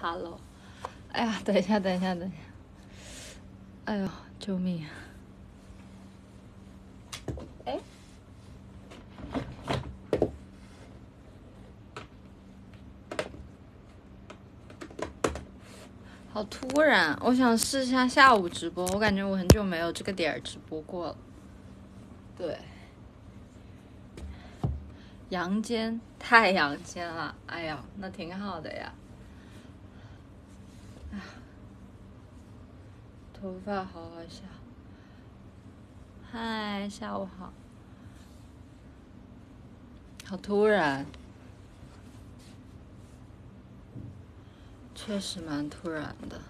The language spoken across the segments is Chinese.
，Hello，哎呀，等一下，等一下，等一下，哎呦，救命！哎，好突然，我想试一下下午直播，我感觉我很久没有这个点儿直播过了。对，阳间太阳间了，哎呀，那挺好的呀，头发好好笑。嗨，下午好。好突然，确实蛮突然的。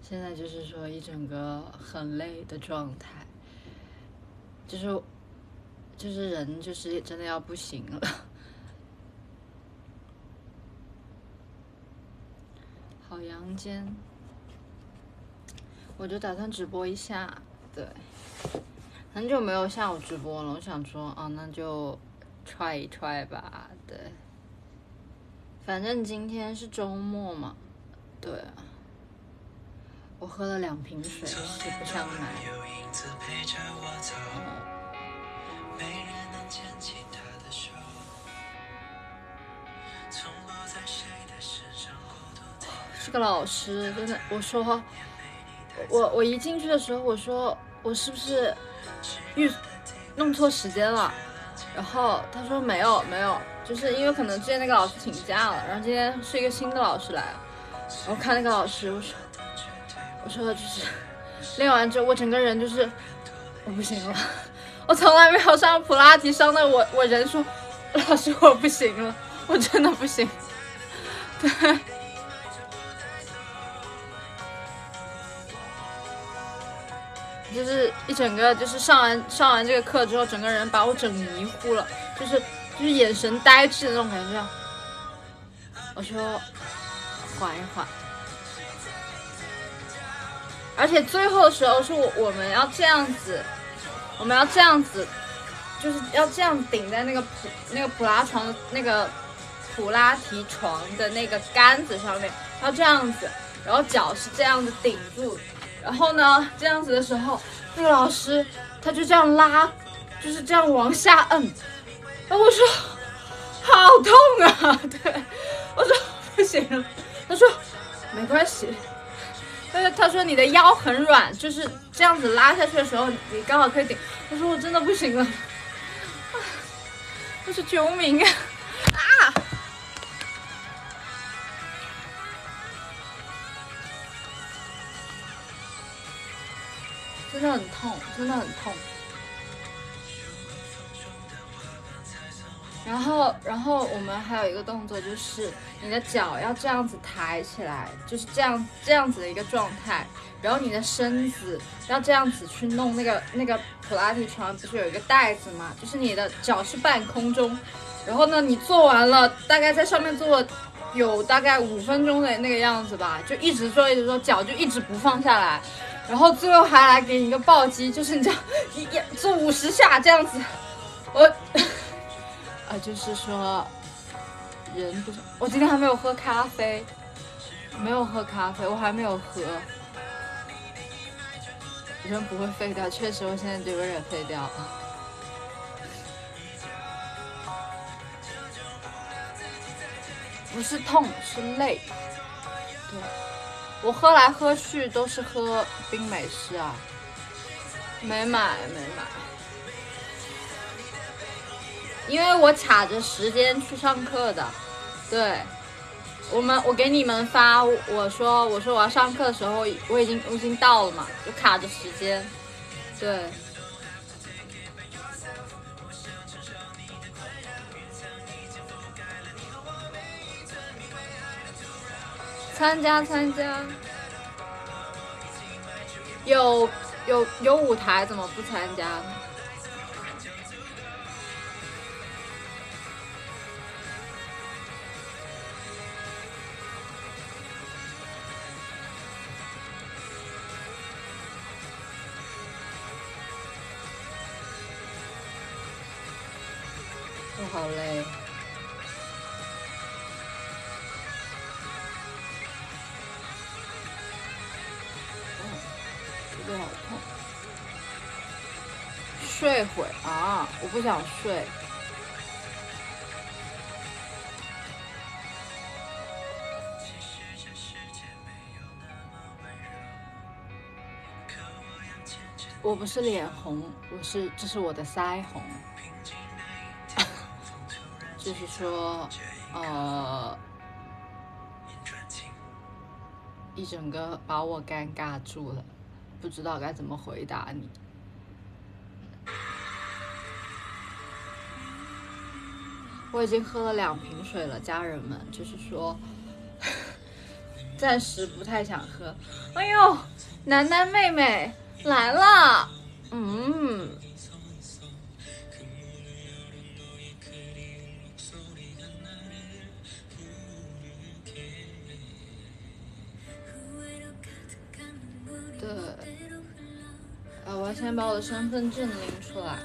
现在就是说一整个很累的状态，就是就是人就是真的要不行了。好阳间，我就打算直播一下，对，很久没有下午直播了，我想说，啊，那就 try 一 try 吧，对，反正今天是周末嘛，对啊。我喝了两瓶水，实不相瞒。从不在谁的身上是。个老师真的，我说，我我一进去的时候，我说我是不是预弄错时间了？然后他说没有没有，就是因为可能之前那个老师请假了，然后今天是一个新的老师来了。我看那个老师，我说。我说就是，练完之后我整个人就是我不行了，我从来没有上普拉提上的我我人说老师我不行了，我真的不行，对，就是一整个就是上完上完这个课之后，整个人把我整迷糊了，就是就是眼神呆滞的那种感觉。我说缓一缓。而且最后的时候是我我们要这样子，我们要这样子，就是要这样顶在那个普那个普拉床的那个普拉提床的那个杆子上面，要这样子，然后脚是这样子顶住，然后呢这样子的时候，那个老师他就这样拉，就是这样往下摁，然后我说好痛啊，对，我说不行了，他说没关系。但是他说你的腰很软，就是这样子拉下去的时候，你刚好可以顶。我说我真的不行了，我说救命啊！啊！真的很痛，真的很痛。然后，然后我们还有一个动作，就是你的脚要这样子抬起来，就是这样这样子的一个状态。然后你的身子要这样子去弄那个那个普拉提床，不是有一个带子吗？就是你的脚是半空中。然后呢，你做完了，大概在上面做有大概五分钟的那个样子吧，就一直做一直做，脚就一直不放下来。然后最后还来给你一个暴击，就是你这样，一做五十下这样子，我。啊，就是说，人不是我今天还没有喝咖啡，没有喝咖啡，我还没有喝。人不会废掉，确实，我现在就有点废掉了。不是痛，是累。对，我喝来喝去都是喝冰美式啊，没买，没买。因为我卡着时间去上课的，对，我们我给你们发，我说我说我要上课的时候，我已经我已经到了嘛，就卡着时间，对。参加参加，有有有舞台，怎么不参加？不想睡。我不是脸红，我是这是我的腮红，就是说，呃，一整个把我尴尬住了，不知道该怎么回答你。我已经喝了两瓶水了，家人们，就是说，暂时不太想喝。哎呦，楠楠妹妹。来了，嗯，对，呃，我要先把我的身份证拎出来，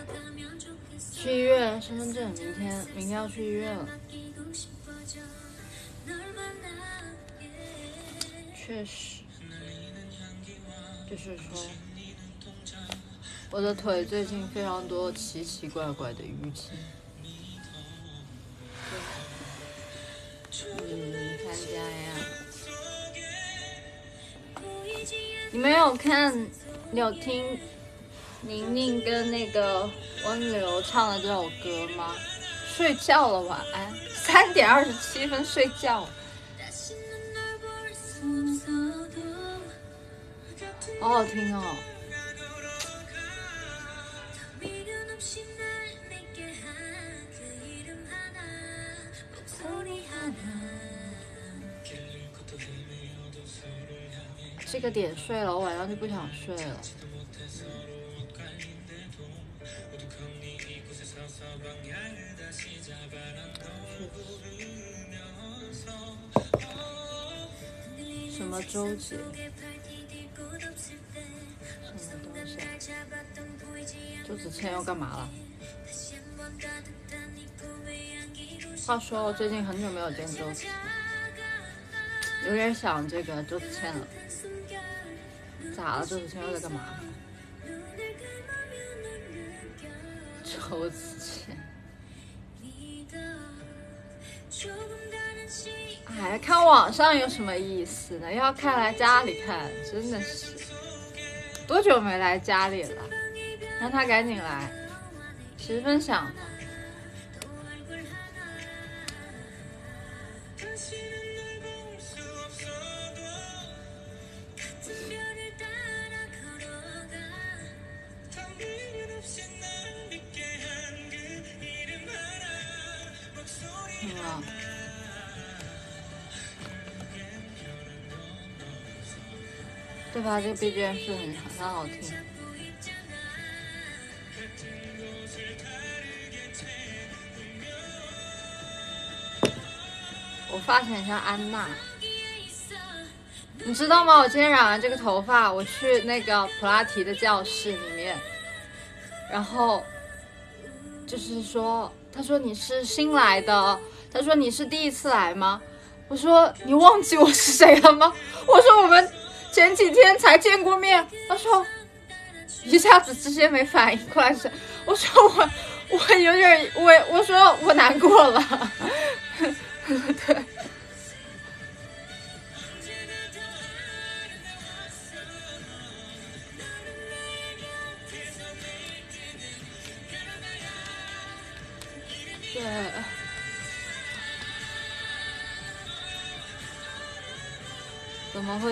去医院，身份证，明天，明天要去医院了，确实，就是说。我的腿最近非常多奇奇怪怪的淤青，嗯，参加呀？你没有看，你有听宁宁跟那个温流唱的这首歌吗？睡觉了，晚安，三点二十七分睡觉，好好听哦。这个点睡了，我晚上就不想睡了。么周杰？什么东西？周子谦要干嘛了？话说，我最近很久没有见周子谦，有点想这个周子谦了。咋了？周子谦又在干嘛？周子谦，哎，看网上有什么意思呢？要看来家里看，真的是多久没来家里了？让他赶紧来，十分想他。对吧？这个 BGM 是很很好听。我发型像安娜，你知道吗？我今天染完这个头发，我去那个普拉提的教室里面，然后就是说，他说你是新来的，他说你是第一次来吗？我说你忘记我是谁了吗？我说我们。前几天才见过面，他说一下子直接没反应过来是，我说我我有点我我说我难过了，对。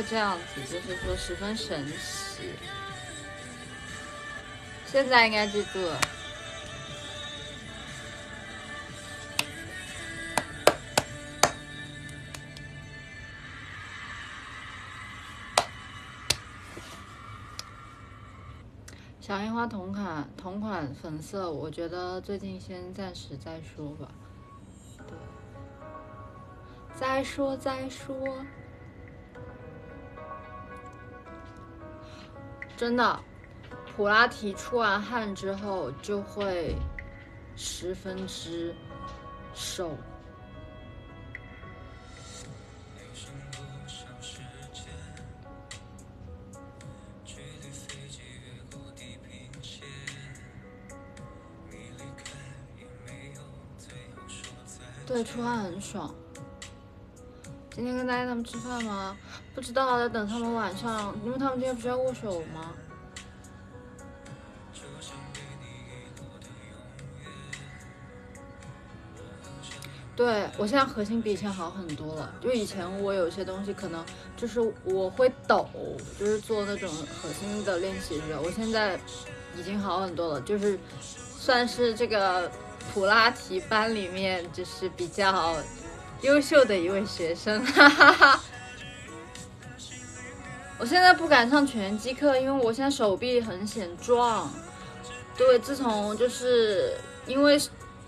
这样子？就是说十分神奇。现在应该记住了。小樱花同款同款粉色，我觉得最近先暂时再说吧。对，再说再说。真的，普拉提出完汗之后就会十分之瘦。对，出汗很爽。今天跟大家他们吃饭吗？不知道，在等他们晚上，因为他们今天不是要握手吗？对我现在核心比以前好很多了，就以前我有些东西可能就是我会抖，就是做那种核心的练习时，我现在已经好很多了，就是算是这个普拉提班里面就是比较优秀的一位学生，哈哈哈。我现在不敢上拳击课，因为我现在手臂很显壮。对，自从就是因为。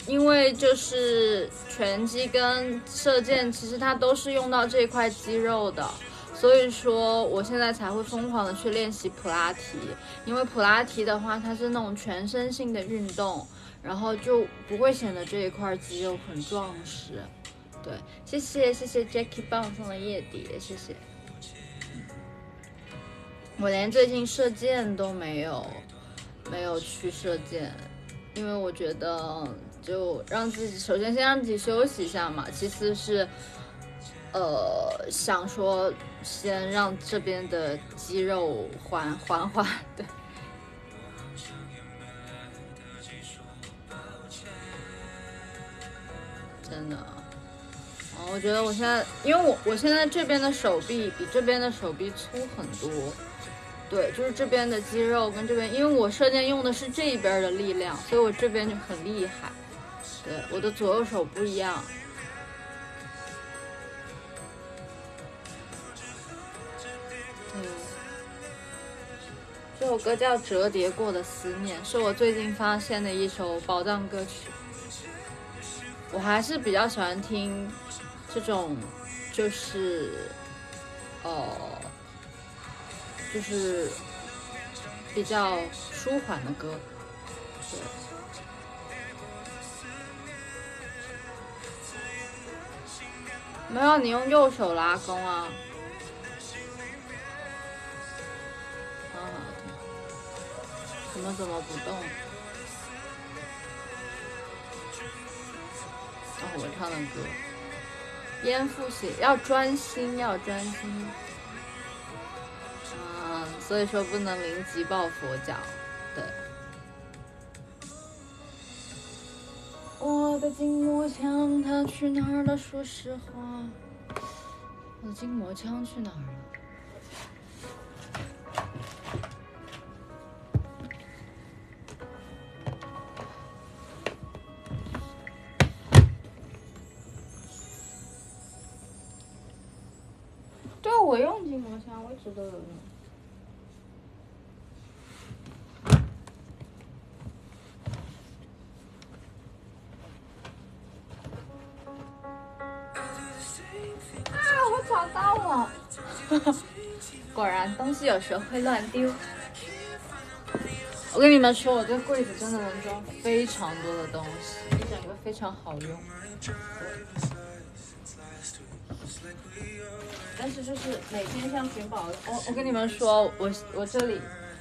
因为就是拳击跟射箭，其实它都是用到这块肌肉的，所以说我现在才会疯狂的去练习普拉提。因为普拉提的话，它是那种全身性的运动，然后就不会显得这一块肌肉很壮实。对，谢谢谢谢 Jackie 帮我送的夜蝶，谢谢。我连最近射箭都没有，没有去射箭，因为我觉得。就让自己首先先让自己休息一下嘛，其次是，呃，想说先让这边的肌肉缓缓缓的，真的，哦，我觉得我现在，因为我我现在这边的手臂比这边的手臂粗很多，对，就是这边的肌肉跟这边，因为我射箭用的是这边的力量，所以我这边就很厉害。对，我的左右手不一样。嗯，这首歌叫《折叠过的思念》，是我最近发现的一首宝藏歌曲。我还是比较喜欢听这种，就是，呃，就是比较舒缓的歌。对。没有，你用右手拉弓啊！怎么怎么不动？哦，我唱的歌，烟复写要专心，要专心。嗯，所以说不能临急抱佛脚，对。我的筋膜枪它去哪儿了？说实话，我的筋膜枪去哪儿了？对，我用筋膜枪，我一直都有用。果然东西有时候会乱丢。我跟你们说，我这个柜子真的能装非常多的东西，一整个非常好用。但是就是每天像寻宝，我我跟你们说，我我这里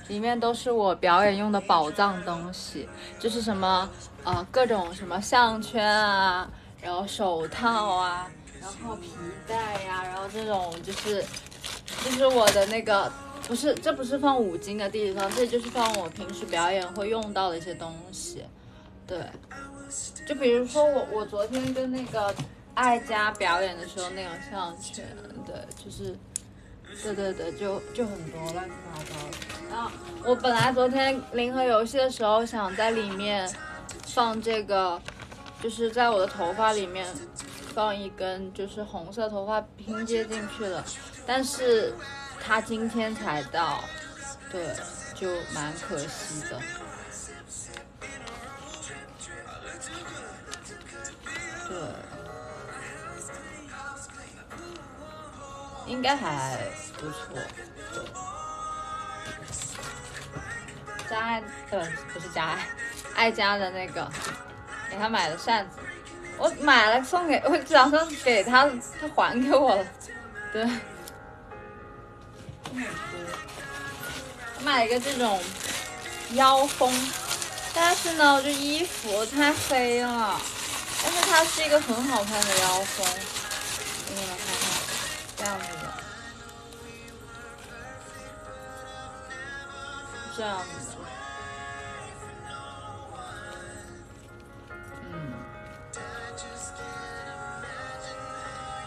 里面都是我表演用的宝藏东西，就是什么呃各种什么项圈啊，然后手套啊，然后皮带呀，然后这种就是。就是我的那个，不是，这不是放五金的地方，这就是放我平时表演会用到的一些东西。对，就比如说我，我昨天跟那个爱佳表演的时候那个项圈，对，就是，对对对，就就很多乱七八糟的。然后我本来昨天零和游戏的时候想在里面放这个，就是在我的头发里面放一根，就是红色头发拼接进去了。但是他今天才到，对，就蛮可惜的。对，应该还不错。对，佳爱，对，不是佳爱，爱家的那个，给他买的扇子，我买了送给我打算给他，他还给我了，对。买一个这种腰封，但是呢，这衣服太黑了，但是它是一个很好看的腰封，给你们看看，这样子的，这样子的，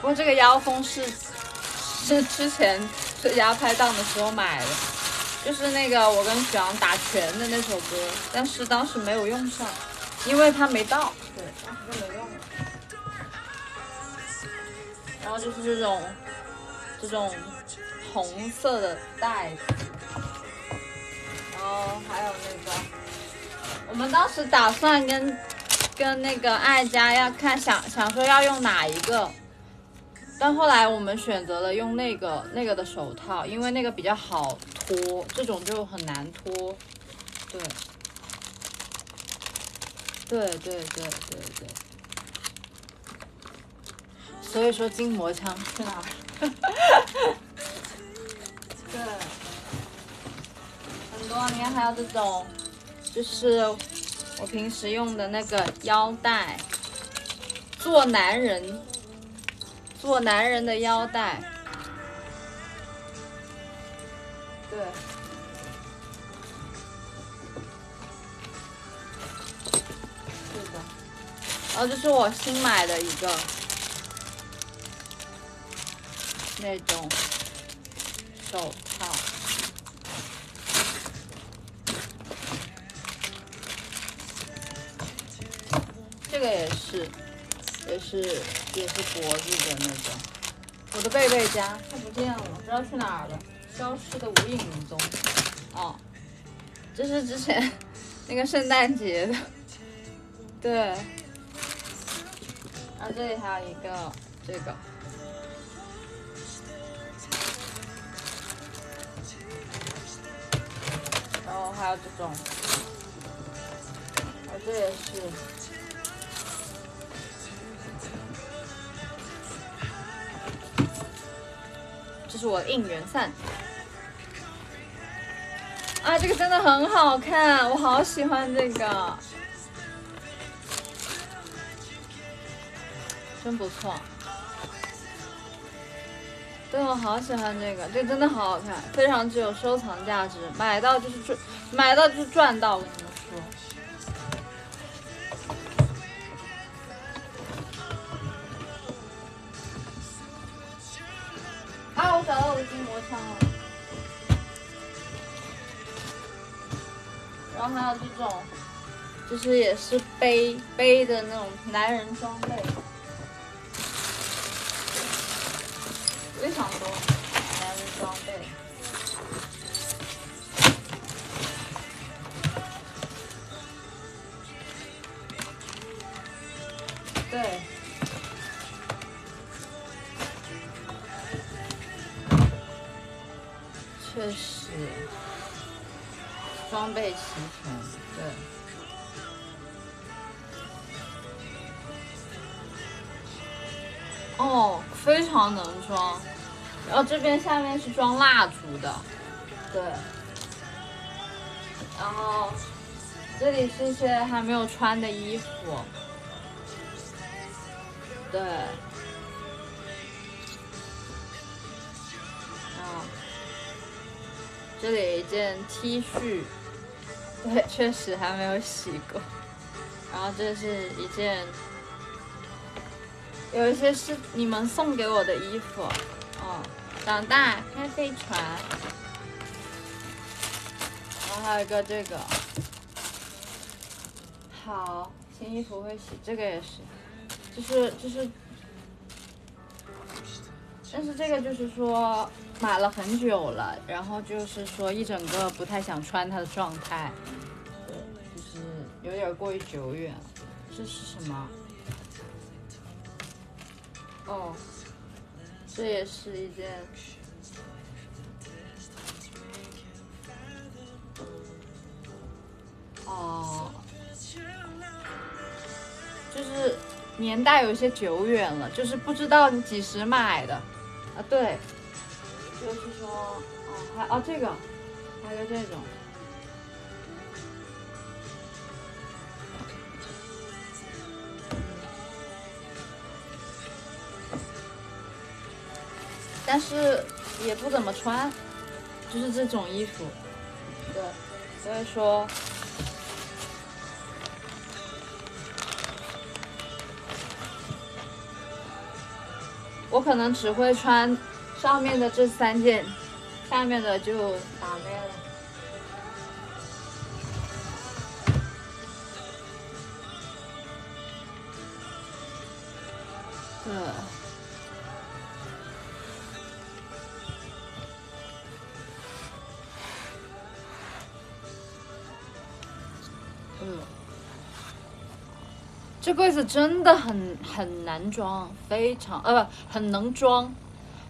不过这个腰封是是之前是压拍档的时候买的，就是那个我跟许阳打拳的那首歌，但是当时没有用上，因为它没到，对，当时就没用。然后就是这种这种红色的袋子，然后还有那个，我们当时打算跟跟那个爱家要看想想说要用哪一个。但后来我们选择了用那个那个的手套，因为那个比较好脱，这种就很难脱。对，对对对对对。所以说筋膜枪去哪？对，很多，你看还有这种，就是我平时用的那个腰带，做男人。做男人的腰带，对，是的，然后这是我新买的一个。那种。手套，这个也是。也是也是脖子的那种，我的贝贝家它不见了，不知道去哪儿了，消失的无影无踪。哦，这是之前 那个圣诞节的，对。然后这里还有一个这个，然后还有这种，啊，这也是。是我应援伞啊，这个真的很好看，我好喜欢这个，真不错。对我好喜欢这个，这个真的好好看，非常具有收藏价值，买到就是赚，买到就是赚到，就是也是背背的那种男人装备，后这边下面是装蜡烛的，对。然后这里是一些还没有穿的衣服，对。这里一件 T 恤，对，确实还没有洗过。然后这是一件，有一些是你们送给我的衣服，长大开飞船。然后还有一个这个，好，新衣服会洗，这个也是，就是就是，但是这个就是说。买了很久了，然后就是说一整个不太想穿它的状态，对，就是有点过于久远。这是什么？哦，这也是一件，哦，就是年代有些久远了，就是不知道你几时买的啊？对。就是说，哦，还哦这个，还有这种，但是也不怎么穿，就是这种衣服。对，所以说，我可能只会穿上面的这三件，下面的就打咩柜子真的很很难装，非常呃不很能装。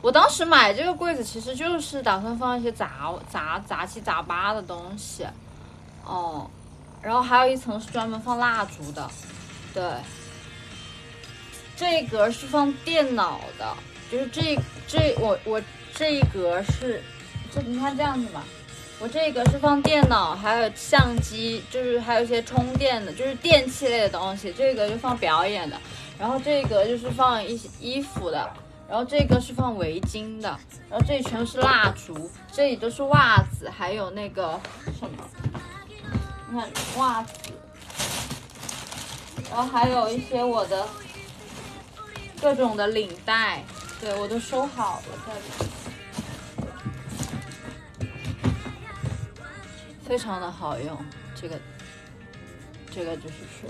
我当时买这个柜子其实就是打算放一些杂杂杂七杂八的东西，哦，然后还有一层是专门放蜡烛的，对。这一格是放电脑的，就是这这我我这一格是，这你看这样子吧，我这个是放电脑，还有相机，就是还有一些充电的，就是电器类的东西。这个就放表演的，然后这个就是放一些衣服的，然后这个是放围巾的，然后这里全是蜡烛，这里都是袜子，还有那个什么，你看袜子，然后还有一些我的。各种的领带，对我都收好了，在里，非常的好用。这个，这个就是说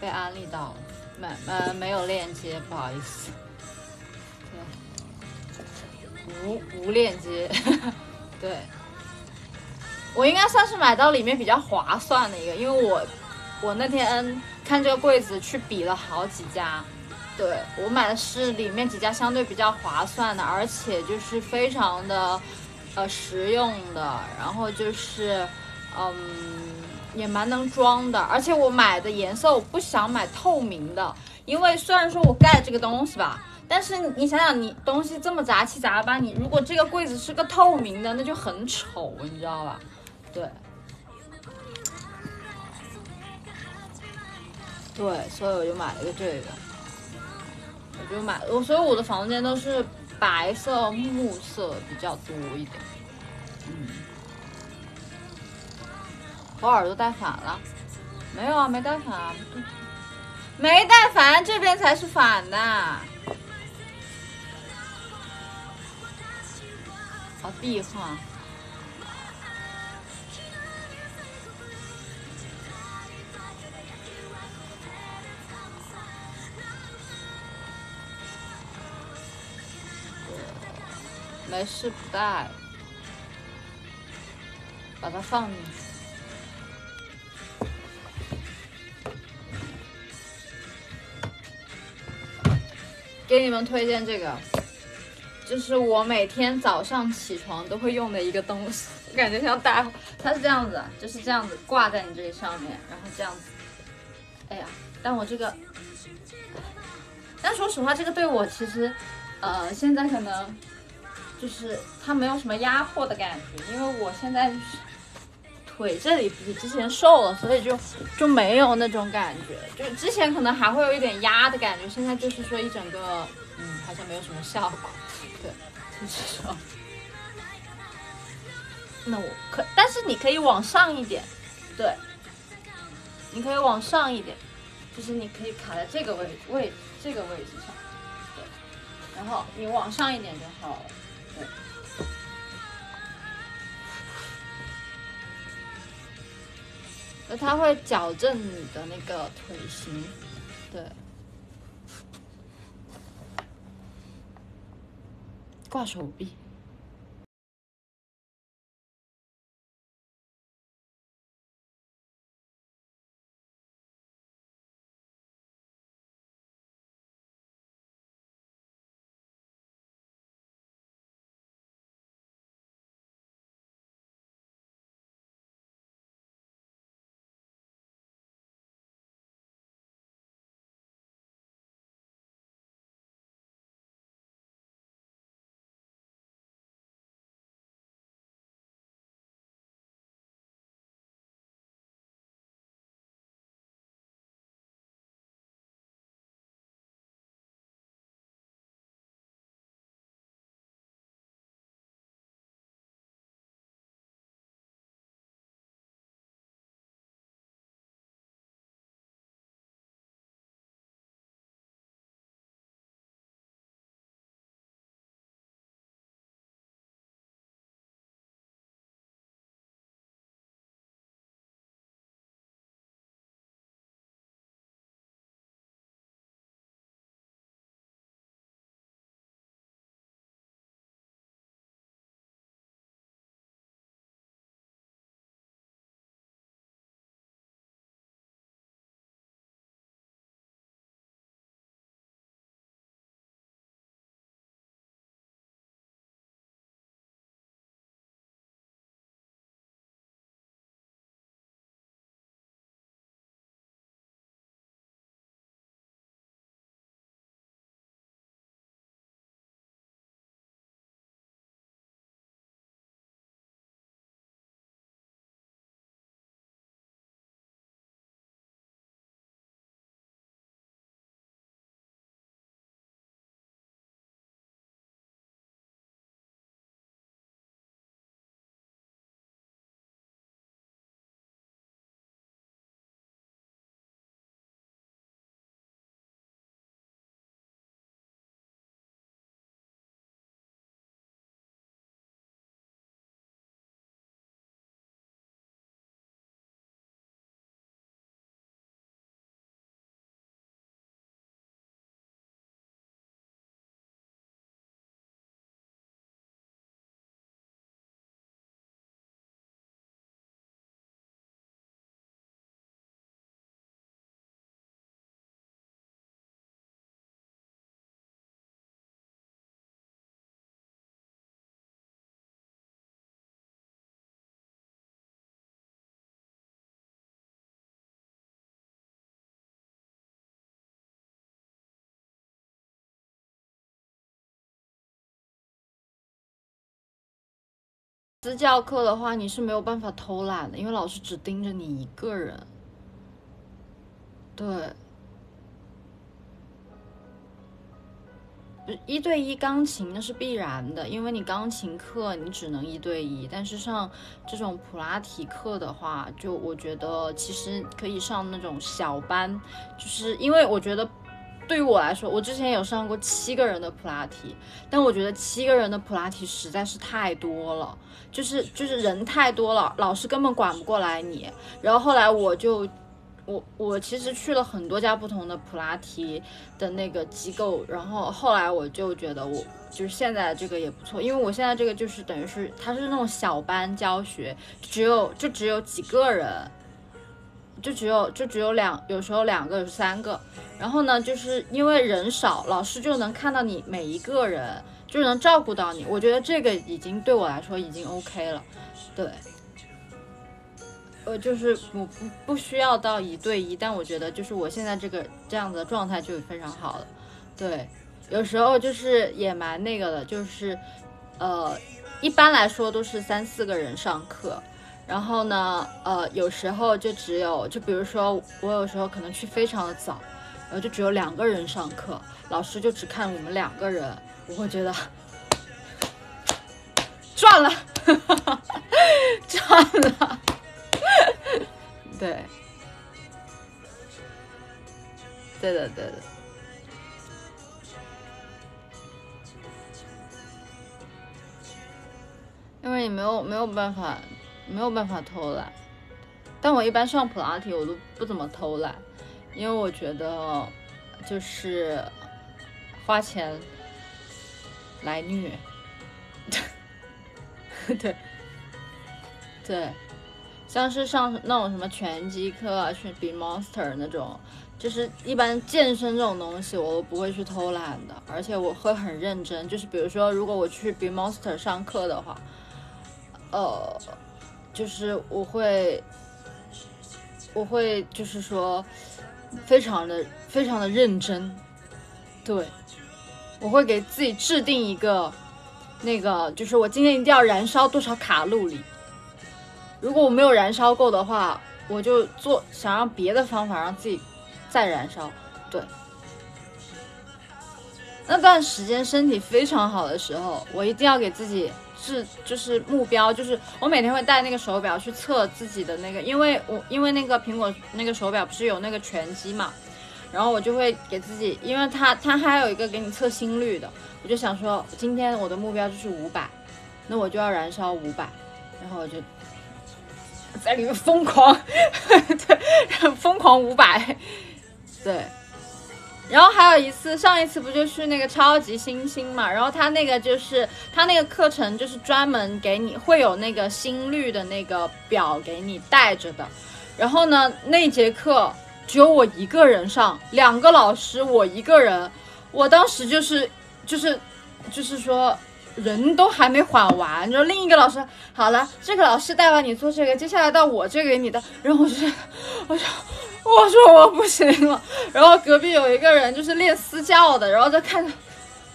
被安利到了，没呃没有链接，不好意思，对，无无链接，对，我应该算是买到里面比较划算的一个，因为我。我那天看这个柜子去比了好几家，对我买的是里面几家相对比较划算的，而且就是非常的呃实用的，然后就是嗯也蛮能装的，而且我买的颜色我不想买透明的，因为虽然说我盖这个东西吧，但是你想想你东西这么杂七杂八，你如果这个柜子是个透明的，那就很丑，你知道吧？对。对，所以我就买了个这个，我就买，我所以我的房间都是白色、木色比较多一点。嗯，我耳朵戴反了？没有啊，没戴反啊，没戴反，这边才是反的。好闭哈。没事，不带，把它放进去。给你们推荐这个，就是我每天早上起床都会用的一个东西，我感觉像大，它是这样子，就是这样子挂在你这里上面，然后这样子。哎呀，但我这个，但说实话，这个对我其实，呃，现在可能。就是它没有什么压迫的感觉，因为我现在就是腿这里比之前瘦了，所以就就没有那种感觉。就之前可能还会有一点压的感觉，现在就是说一整个，嗯，好像没有什么效果。对，就是说，那我可，但是你可以往上一点，对，你可以往上一点，就是你可以卡在这个位位这个位置上，对，然后你往上一点就好了。它会矫正你的那个腿型，对，挂手臂。私教课的话，你是没有办法偷懒的，因为老师只盯着你一个人。对。一对一钢琴那是必然的，因为你钢琴课你只能一对一，但是上这种普拉提课的话，就我觉得其实可以上那种小班，就是因为我觉得对于我来说，我之前有上过七个人的普拉提，但我觉得七个人的普拉提实在是太多了，就是就是人太多了，老师根本管不过来你，然后后来我就。我我其实去了很多家不同的普拉提的那个机构，然后后来我就觉得我就是现在这个也不错，因为我现在这个就是等于是它是那种小班教学，只有就只有几个人，就只有就只有两，有时候两个有三个，然后呢就是因为人少，老师就能看到你每一个人，就能照顾到你，我觉得这个已经对我来说已经 OK 了，对。呃，就是我不不需要到一对一，但我觉得就是我现在这个这样子的状态就非常好了。对，有时候就是也蛮那个的，就是呃，一般来说都是三四个人上课，然后呢，呃，有时候就只有，就比如说我有时候可能去非常的早，然后就只有两个人上课，老师就只看我们两个人，我会觉得赚了，赚了。对，对的，对的，因为你没有没有办法，没有办法偷懒。但我一般上普拉提，我都不怎么偷懒，因为我觉得就是花钱来虐。对，对。像是上那种什么拳击课啊，去 Be Monster 那种，就是一般健身这种东西，我都不会去偷懒的，而且我会很认真。就是比如说，如果我去 Be Monster 上课的话，呃，就是我会，我会就是说，非常的非常的认真，对，我会给自己制定一个那个，就是我今天一定要燃烧多少卡路里。如果我没有燃烧够的话，我就做想让别的方法让自己再燃烧。对，那段时间身体非常好的时候，我一定要给自己是就是目标，就是我每天会带那个手表去测自己的那个，因为我因为那个苹果那个手表不是有那个拳击嘛，然后我就会给自己，因为它它还有一个给你测心率的，我就想说今天我的目标就是五百，那我就要燃烧五百，然后我就。在里面疯狂，对，疯狂五百，对，然后还有一次，上一次不就去那个超级星星嘛？然后他那个就是他那个课程就是专门给你会有那个心率的那个表给你带着的。然后呢，那节课只有我一个人上，两个老师我一个人，我当时就是就是就是说。人都还没缓完，然后另一个老师好了，这个老师带完你做这个，接下来到我这给你的，然后我就，我说，我说我不行了，然后隔壁有一个人就是练私教的，然后就看着，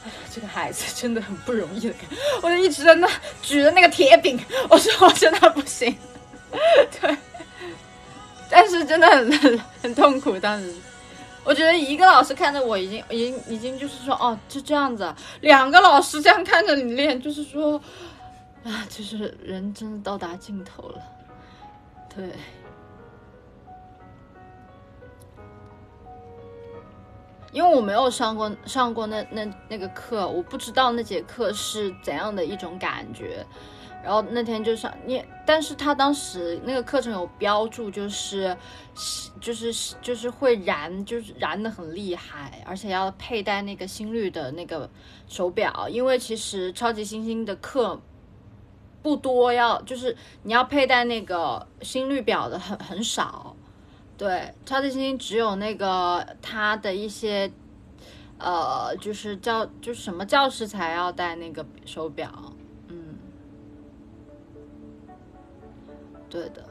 哎呀，这个孩子真的很不容易的，我就一直在那举着那个铁饼，我说我真的不行，对，但是真的很很 很痛苦当时。我觉得一个老师看着我已经已经已经就是说哦就这样子，两个老师这样看着你练，就是说，啊，就是人真的到达尽头了，对。因为我没有上过上过那那那个课，我不知道那节课是怎样的一种感觉。然后那天就上你，但是他当时那个课程有标注，就是，就是就是会燃，就是燃的很厉害，而且要佩戴那个心率的那个手表，因为其实超级星星的课不多，要就是你要佩戴那个心率表的很很少，对，超级星星只有那个他的一些，呃，就是教就是什么教师才要戴那个手表。嗯对的，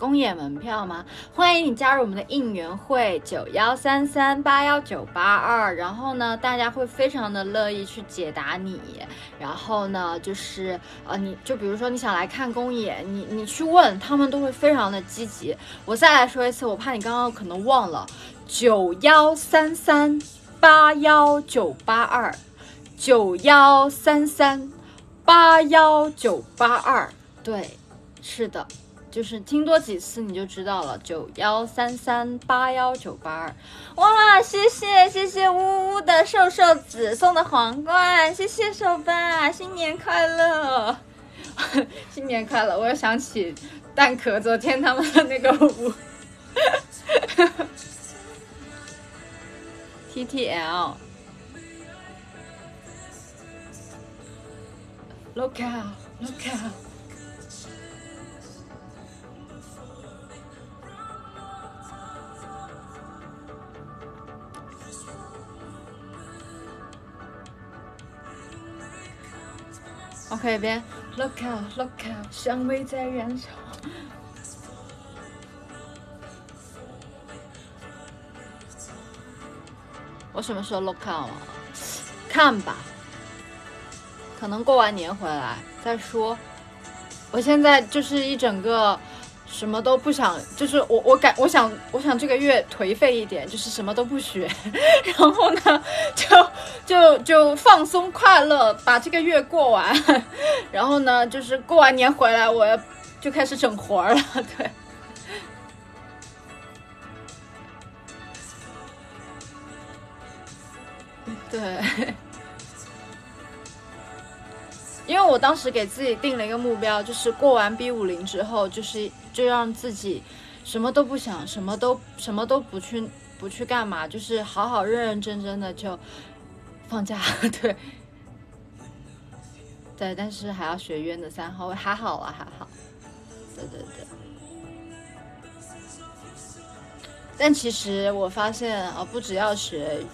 公演门票吗？欢迎你加入我们的应援会九幺三三八幺九八二，然后呢，大家会非常的乐意去解答你。然后呢，就是呃，你就比如说你想来看公演，你你去问他们都会非常的积极。我再来说一次，我怕你刚刚可能忘了，九幺三三八幺九八二，九幺三三八幺九八二，对，是的。就是听多几次你就知道了，九幺三三八幺九八二，哇，谢谢谢谢呜呜的瘦瘦子送的皇冠，谢谢手吧，新年快乐，新年快乐！我又想起蛋壳昨天他们的那个舞，T T L，Look out，Look out。OK，别 Look out，Look out，香味在燃烧。我什么时候 Look out 了？看吧，可能过完年回来再说。我现在就是一整个。什么都不想，就是我我感我想我想这个月颓废一点，就是什么都不学，然后呢就就就放松快乐，把这个月过完，然后呢就是过完年回来，我要就开始整活了，对，对。因为我当时给自己定了一个目标，就是过完 B 五零之后，就是就让自己什么都不想，什么都什么都不去不去干嘛，就是好好认认真真的就放假。对，对，但是还要学渊的三号位，还好啊，还好。对对对。但其实我发现啊，不只要学。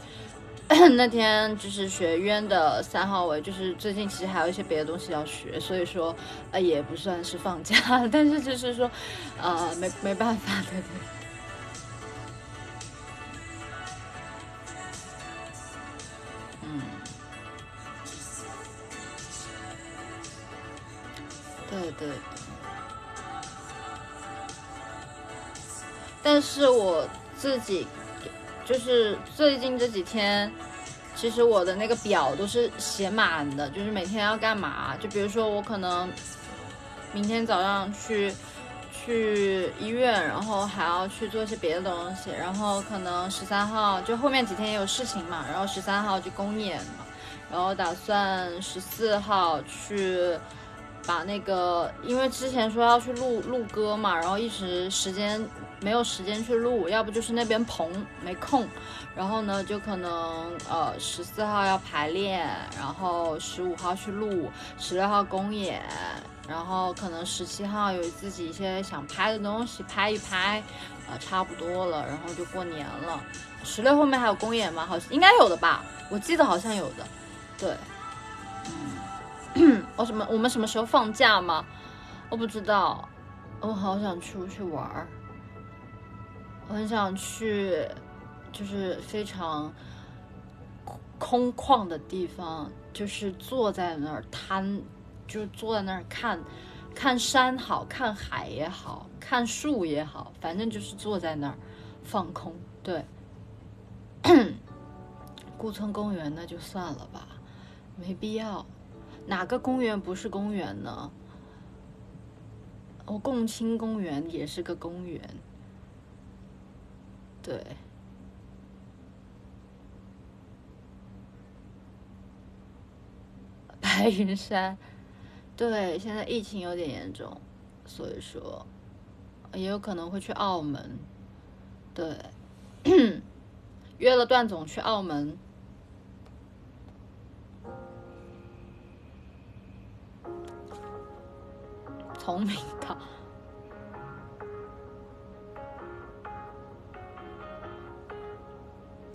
那天就是学渊的三号位，就是最近其实还有一些别的东西要学，所以说呃也不算是放假，但是就是说呃 没没办法，对对。嗯，对对。但是我自己。就是最近这几天，其实我的那个表都是写满的，就是每天要干嘛。就比如说我可能明天早上去去医院，然后还要去做一些别的东西，然后可能十三号就后面几天也有事情嘛，然后十三号去公演嘛，然后打算十四号去。把那个，因为之前说要去录录歌嘛，然后一直时间没有时间去录，要不就是那边棚没空，然后呢就可能呃十四号要排练，然后十五号去录，十六号公演，然后可能十七号有自己一些想拍的东西拍一拍，呃差不多了，然后就过年了。十六后面还有公演吗？好像应该有的吧，我记得好像有的，对，嗯。我 什么？我们什么时候放假吗？我不知道。我好想出去玩儿。我很想去，就是非常空旷的地方，就是坐在那儿瘫，就坐在那儿看，看山好看海也好看树也好，反正就是坐在那儿放空。对，顾村公园那就算了吧，没必要。哪个公园不是公园呢？我，共青公园也是个公园。对，白云山，对，现在疫情有点严重，所以说也有可能会去澳门。对，约了段总去澳门。聪明的，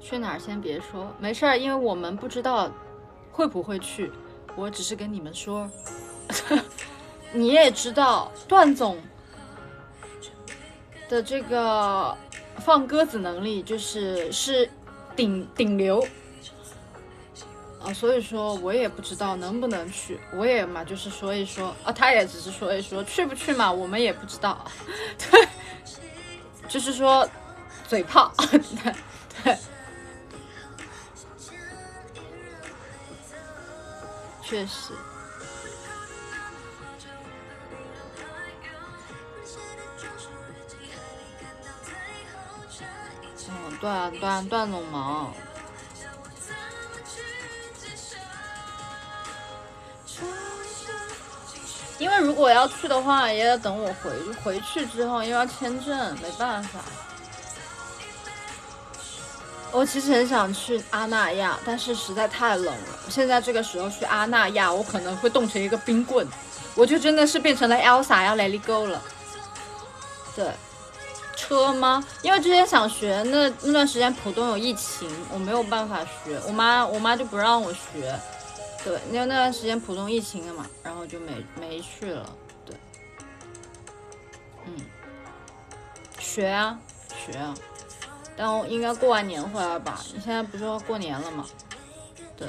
去哪儿先别说，没事儿，因为我们不知道会不会去，我只是跟你们说，你也知道段总，的这个放鸽子能力就是是顶顶流。啊，所以说我也不知道能不能去，我也嘛就是说一说啊，他也只是说一说，去不去嘛，我们也不知道，对，就是说嘴炮，对 对，确实。段段段总忙，因为如果要去的话，也得等我回回去之后，因为要签证，没办法。我其实很想去阿那亚，但是实在太冷了。现在这个时候去阿那亚，我可能会冻成一个冰棍，我就真的是变成了 Elsa 要 Let It Go 了。对。车吗？因为之前想学，那那段时间浦东有疫情，我没有办法学。我妈我妈就不让我学，对，因为那段时间浦东疫情了嘛，然后就没没去了。对，嗯，学啊学啊，但我应该过完年回来吧？你现在不是要过年了吗？对。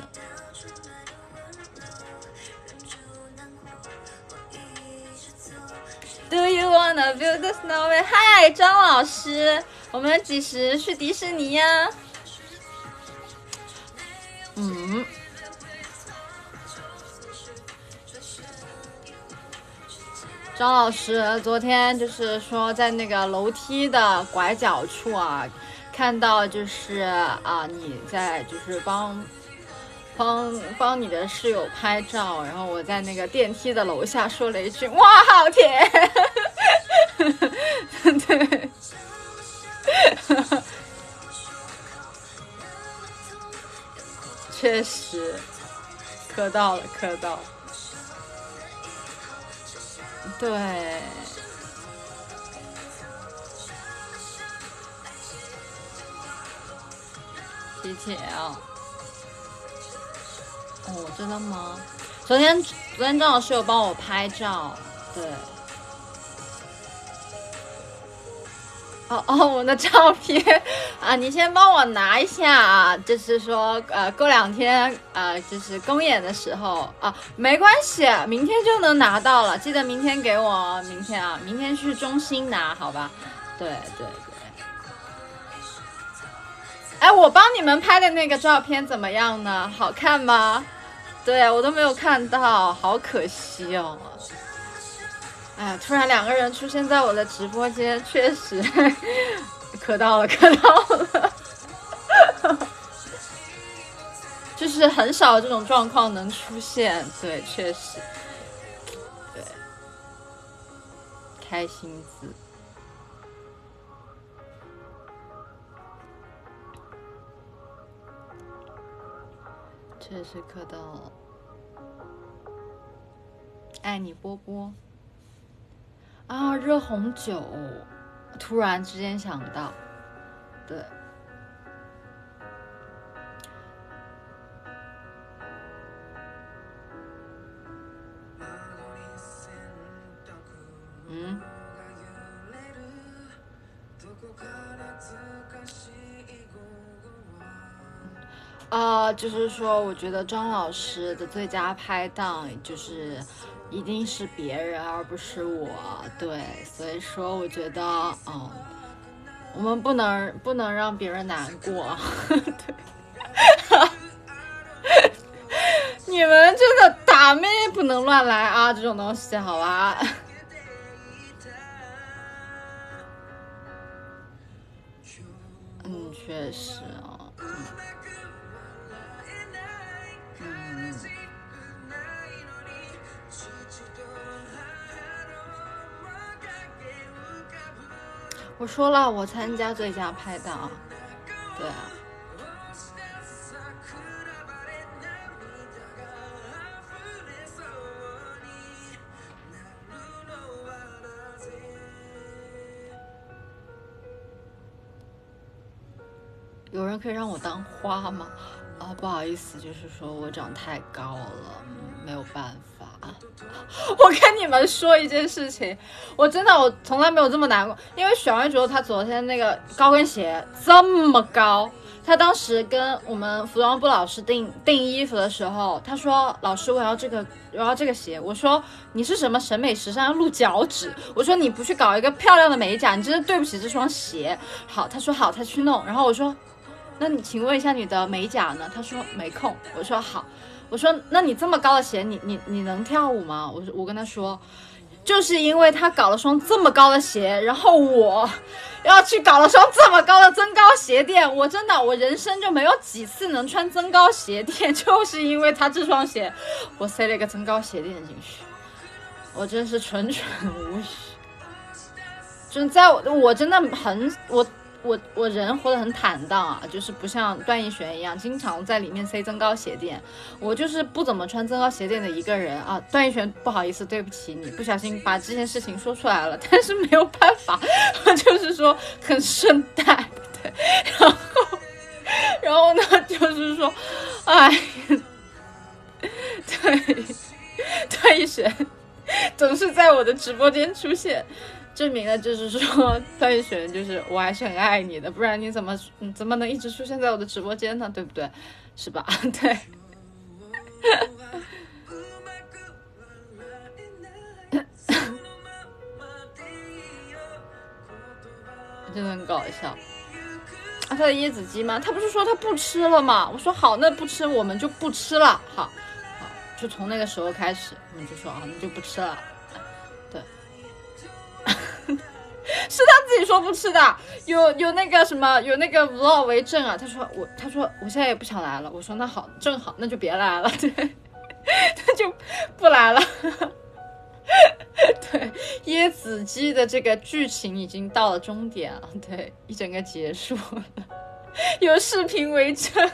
Do you wanna build a snowman？嗨，张老师，我们几时去迪士尼呀？嗯，张老师昨天就是说在那个楼梯的拐角处啊，看到就是啊你在就是帮。帮帮你的室友拍照，然后我在那个电梯的楼下说了一句：“哇，好甜！” 对，确实磕到了，磕到了。对，谢谢啊。哦，真的吗？昨天昨天张老师有帮我拍照，对。哦哦，我的照片啊，你先帮我拿一下啊，就是说呃，过两天呃，就是公演的时候啊，没关系，明天就能拿到了，记得明天给我，明天啊，明天去中心拿，好吧？对对对。哎，我帮你们拍的那个照片怎么样呢？好看吗？对我都没有看到，好可惜哦！哎，突然两个人出现在我的直播间，确实 磕到了，磕到了，就是很少这种状况能出现。对，确实，对，开心子，确实磕到。爱你波波啊，热红酒，突然之间想到，对，嗯，啊，就是说，我觉得张老师的最佳拍档就是。一定是别人而不是我，对，所以说我觉得，嗯，我们不能不能让别人难过，对，你们真的打妹不能乱来啊，这种东西，好吧？嗯，确实。我说了，我参加最佳拍档，对啊。有人可以让我当花吗？啊，不好意思，就是说我长太高了，没有办法。我跟你们说一件事情，我真的我从来没有这么难过，因为小月觉得她昨天那个高跟鞋这么高。他当时跟我们服装部老师订订衣服的时候，他说：“老师，我要这个，我要这个鞋。”我说：“你是什么审美时尚要露脚趾？”我说：“你不去搞一个漂亮的美甲，你真的对不起这双鞋。”好，他说好，他去弄。然后我说：“那你请问一下你的美甲呢？”他说没空。我说好，我说那你这么高的鞋，你你你能跳舞吗？我说我跟他说。就是因为他搞了双这么高的鞋，然后我要去搞了双这么高的增高鞋垫，我真的我人生就没有几次能穿增高鞋垫，就是因为他这双鞋，我塞了一个增高鞋垫进去，我真是蠢蠢无 语，就在我真的很我。我我人活得很坦荡啊，就是不像段奕璇一样，经常在里面塞增高鞋垫。我就是不怎么穿增高鞋垫的一个人啊。段奕璇，不好意思，对不起你，不小心把这件事情说出来了，但是没有办法，我就是说很顺带，对。然后，然后呢，就是说，哎，对，段奕璇总是在我的直播间出现。证明了就是说段奕璇就是我还是很爱你的，不然你怎么你怎么能一直出现在我的直播间呢？对不对？是吧？对，真的很搞笑。啊，他的椰子鸡吗？他不是说他不吃了吗？我说好，那不吃我们就不吃了。好，好，就从那个时候开始，我们就说啊，我们就不吃了。对 是他自己说不吃的，有有那个什么，有那个 vlog 为证啊。他说我，他说我现在也不想来了。我说那好，正好，那就别来了。对，他就不来了。对，椰子鸡的这个剧情已经到了终点了，对，一整个结束了，有视频为证。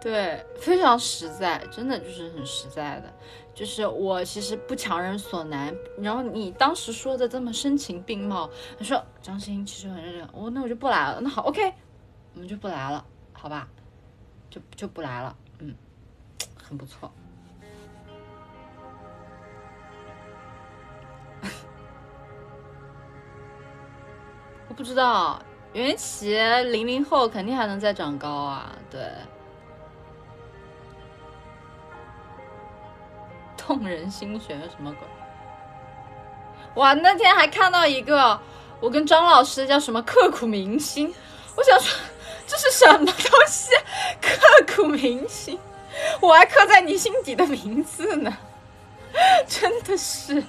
对，非常实在，真的就是很实在的。就是我其实不强人所难，然后你当时说的这么声情并茂，他说张欣其实很认真，我那我就不来了，那好，OK，我们就不来了，好吧，就就不来了，嗯，很不错。我不知道，袁琦零零后肯定还能再长高啊，对。动人心弦什么鬼？哇，那天还看到一个，我跟张老师叫什么刻苦铭心，我想说这是什么东西？刻苦铭心，我还刻在你心底的名字呢，真的是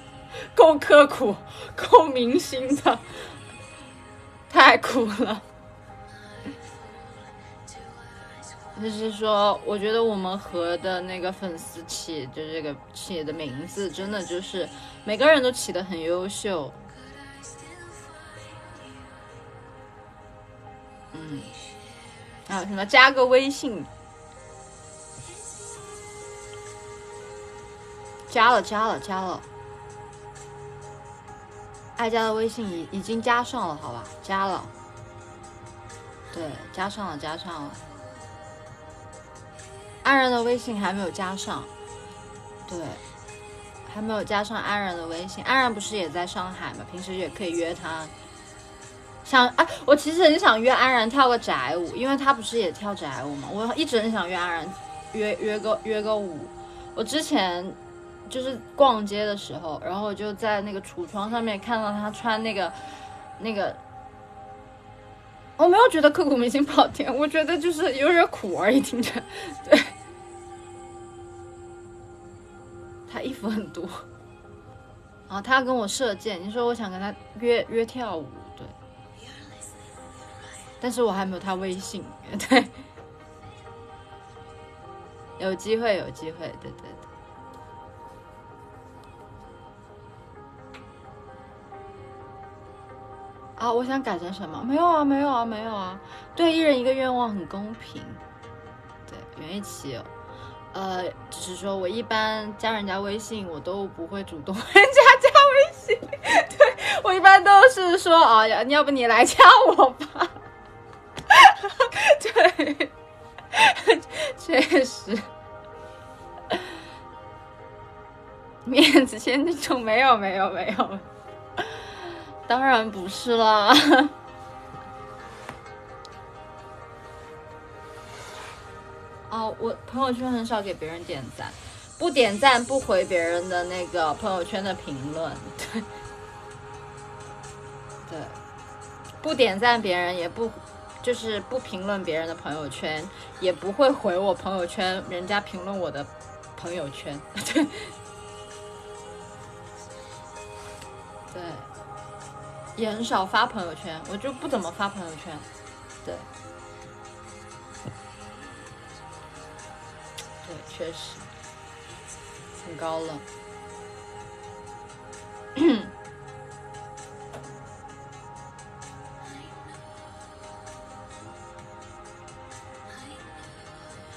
够刻苦、够铭心的，太苦了。就是说，我觉得我们和的那个粉丝起就这个起的名字，真的就是每个人都起的很优秀。嗯，还有什么加个微信？加了，加了，加了。爱加的微信已已经加上了，好吧，加了。对，加上了，加上了。安然的微信还没有加上，对，还没有加上安然的微信。安然不是也在上海吗？平时也可以约他。想啊，我其实很想约安然跳个宅舞，因为他不是也跳宅舞吗？我一直很想约安然约约个约个舞。我之前就是逛街的时候，然后我就在那个橱窗上面看到他穿那个那个，我没有觉得刻骨铭心不好听，我觉得就是有点苦而已，听着，对。衣服很多，啊，他要跟我射箭。你说我想跟他约约跳舞，对，但是我还没有他微信，对，有机会，有机会，对对对。啊，我想改成什么？没有啊，没有啊，没有啊。对，一人一个愿望，很公平。对，袁一奇。呃，只是说我一般加人家微信，我都不会主动 人家加微信。对我一般都是说啊，要不你来加我吧。对，确实。面子先那种，没有没有没有，当然不是啦。哦，我朋友圈很少给别人点赞，不点赞不回别人的那个朋友圈的评论，对，对，不点赞别人也不。就是不评论别人的朋友圈，也不会回我朋友圈，人家评论我的朋友圈，对，对，也很少发朋友圈，我就不怎么发朋友圈，对，对，确实很高冷。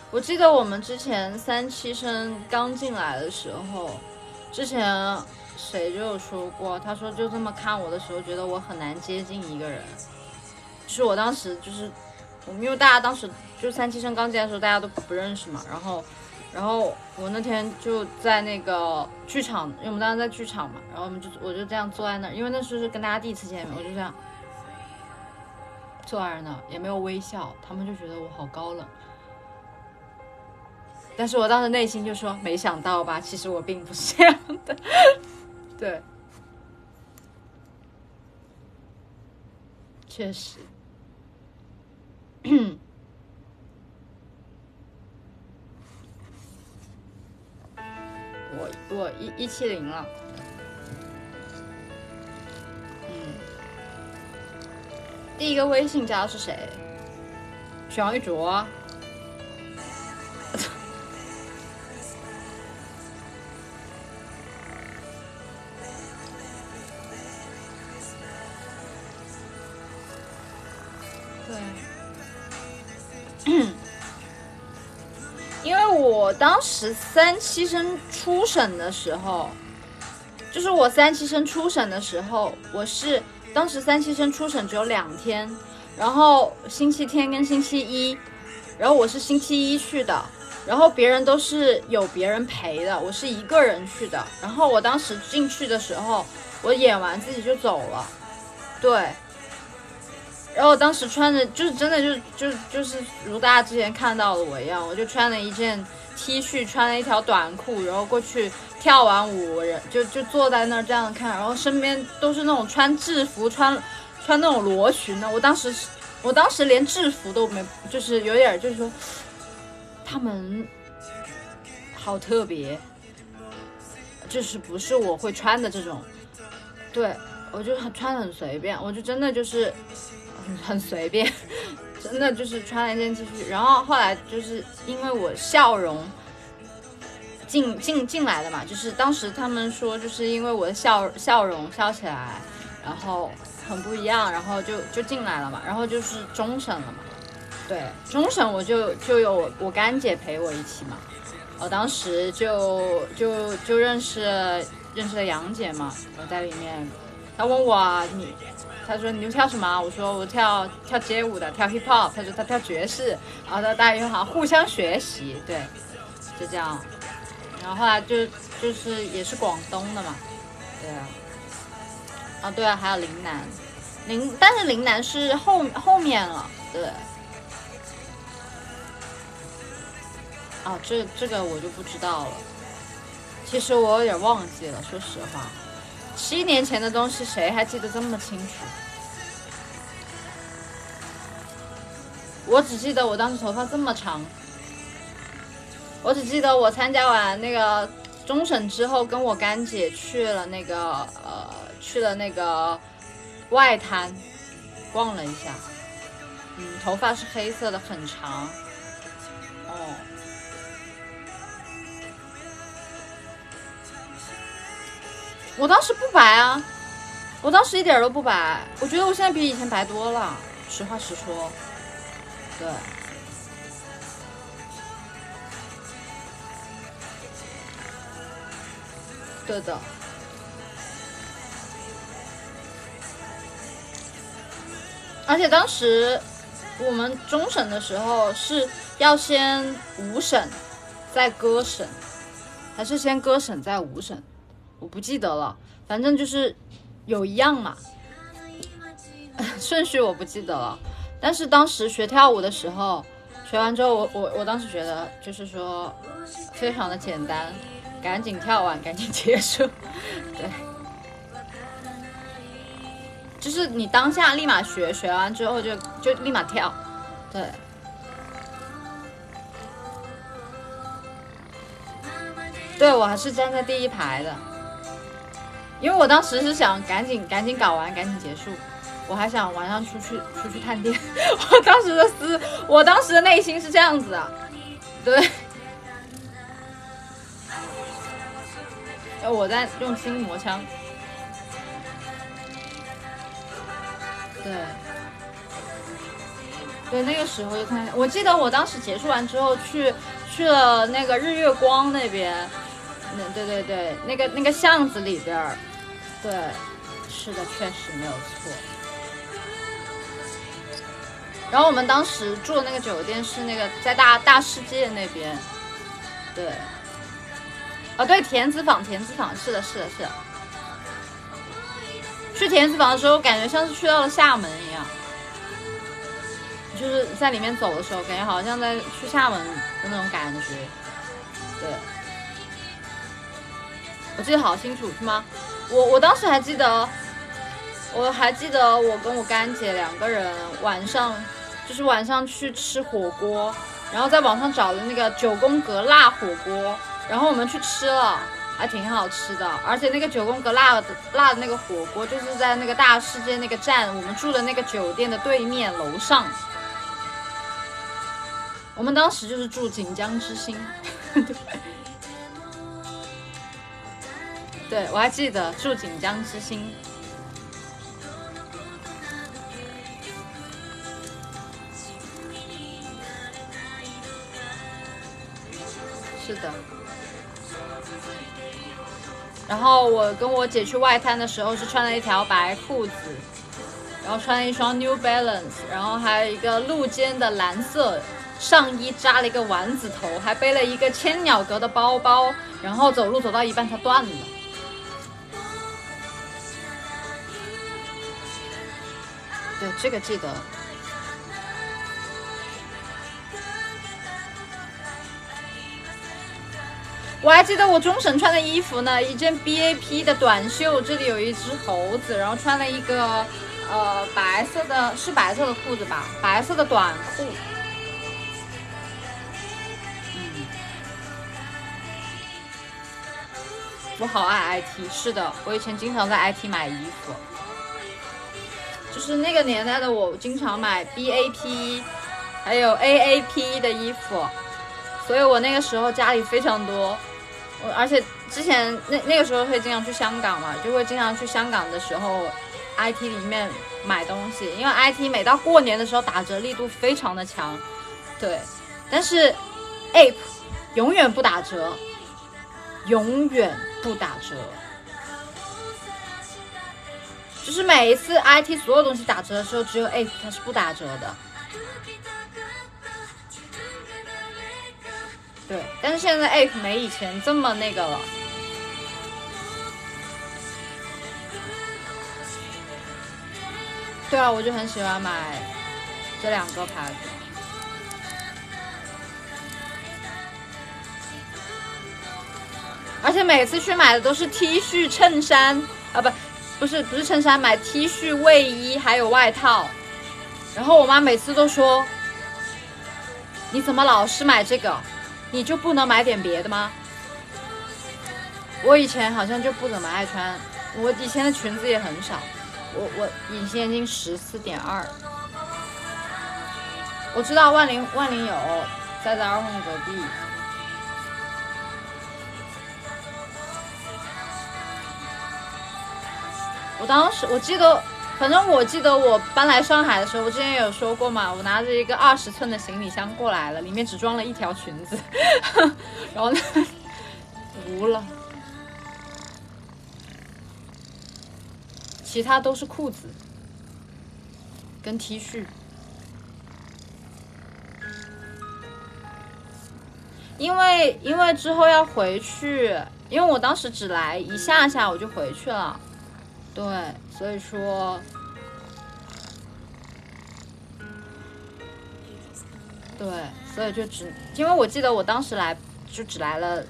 我记得我们之前三七生刚进来的时候，之前谁就有说过，他说就这么看我的时候，觉得我很难接近一个人。就是我当时就是我们，因为大家当时就三七生刚进来的时候，大家都不认识嘛。然后，然后我那天就在那个剧场，因为我们当时在剧场嘛，然后我们就我就这样坐在那儿，因为那时候是跟大家第一次见面，我就这样坐在那儿，也没有微笑，他们就觉得我好高冷。但是我当时内心就说：“没想到吧，其实我并不是这样的。”对，确实。我我一一七零了。嗯。第一个微信加的是谁？许玉卓。当时三期生初审的时候，就是我三期生初审的时候，我是当时三期生初审只有两天，然后星期天跟星期一，然后我是星期一去的，然后别人都是有别人陪的，我是一个人去的，然后我当时进去的时候，我演完自己就走了，对。然后当时穿着就是真的就就就是如大家之前看到的我一样，我就穿了一件 T 恤，穿了一条短裤，然后过去跳完舞，人就就坐在那儿这样看，然后身边都是那种穿制服、穿穿那种罗裙的。我当时我当时连制服都没，就是有点就是说他们好特别，就是不是我会穿的这种。对我就很穿的很随便，我就真的就是。很随便，真的就是穿了一件 T 恤，然后后来就是因为我笑容进进进来的嘛，就是当时他们说就是因为我的笑笑容笑起来，然后很不一样，然后就就进来了嘛，然后就是终审了嘛，对，终审我就就有我干姐陪我一起嘛，我当时就就就认识认识了杨姐嘛，我在里面，她问我你。他说你跳什么？我说我跳跳街舞的，跳 hip hop。他说他跳爵士。然后大家又好互相学习，对，就这样。然后后来就就是也是广东的嘛，对啊。啊对啊，还有林南，林但是林南是后后面了，对。啊，这这个我就不知道了。其实我有点忘记了，说实话。七年前的东西，谁还记得这么清楚？我只记得我当时头发这么长，我只记得我参加完那个终审之后，跟我干姐去了那个呃，去了那个外滩逛了一下，嗯，头发是黑色的，很长，哦。我当时不白啊，我当时一点都不白，我觉得我现在比以前白多了，实话实说，对，对的，而且当时我们终审的时候是要先五审，再割审，还是先割审再五审？我不记得了，反正就是有一样嘛，顺序我不记得了。但是当时学跳舞的时候，学完之后，我我我当时觉得就是说非常的简单，赶紧跳完，赶紧结束，对，就是你当下立马学，学完之后就就立马跳，对。对，我还是站在第一排的，因为我当时是想赶紧赶紧搞完，赶紧结束，我还想晚上出去出去探店。我当时的思，我当时的内心是这样子的，对。哎，我在用心磨枪。对。对，那个时候就看，我记得我当时结束完之后去去了那个日月光那边。那，对对对，那个那个巷子里边儿，对，是的，确实没有错。然后我们当时住的那个酒店是那个在大大世界那边，对，哦对，田子坊，田子坊，是的，是的，是的。去田子坊的时候，感觉像是去到了厦门一样，就是在里面走的时候，感觉好像在去厦门的那种感觉，对。我记得好清楚，是吗？我我当时还记得，我还记得我跟我干姐两个人晚上，就是晚上去吃火锅，然后在网上找了那个九宫格辣火锅，然后我们去吃了，还挺好吃的。而且那个九宫格辣的辣的那个火锅，就是在那个大世界那个站，我们住的那个酒店的对面楼上。我们当时就是住锦江之星。对我还记得住锦江之星。是的。然后我跟我姐去外滩的时候是穿了一条白裤子，然后穿了一双 New Balance，然后还有一个露肩的蓝色上衣，扎了一个丸子头，还背了一个千鸟格的包包，然后走路走到一半它断了。对，这个记得。我还记得我终审穿的衣服呢，一件 BAP 的短袖，这里有一只猴子，然后穿了一个呃白色的，是白色的裤子吧，白色的短裤。嗯，我好爱 IT，是的，我以前经常在 IT 买衣服。就是那个年代的我，经常买 BAP，还有 AAP 的衣服，所以我那个时候家里非常多。我而且之前那那个时候会经常去香港嘛，就会经常去香港的时候，IT 里面买东西，因为 IT 每到过年的时候打折力度非常的强，对。但是 Ape 永远不打折，永远不打折。就是每一次 IT 所有东西打折的时候，只有 A 它是不打折的。对，但是现在 A 没以前这么那个了。对啊，我就很喜欢买这两个牌子，而且每次去买的都是 T 恤、衬衫啊，不。不是不是衬衫，买 T 恤、卫衣还有外套，然后我妈每次都说：“你怎么老是买这个？你就不能买点别的吗？”我以前好像就不怎么爱穿，我以前的裙子也很少，我我隐形眼镜十四点二，我知道万灵万灵有在在二环隔壁。我当时我记得，反正我记得我搬来上海的时候，我之前有说过嘛，我拿着一个二十寸的行李箱过来了，里面只装了一条裙子，然后呢，无了，其他都是裤子跟 T 恤，因为因为之后要回去因为我当时只来一下下我就回去了，对，所以说，对，所以就只，因为我记得我当时来就只来了